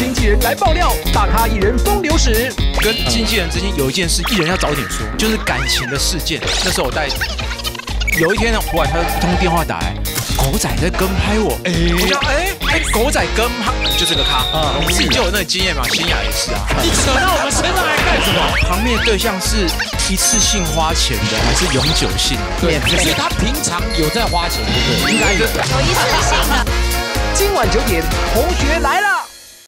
经纪人来爆料，大咖艺人风流史。跟经纪人之间有一件事，艺人要早点说，就是感情的事件。那时候我带，有一天呢，忽然他一通电话打来，狗仔在跟拍我，哎，我想哎哎，狗仔跟拍就这个咖，你自己就有那个经验嘛，新雅也是啊，你扯到我们身上来干什么？旁边的对象是。一次性花钱的还是永久性的？对，所以他平常有在花钱，对不对？应该有一次性的。今晚九点，同学来了。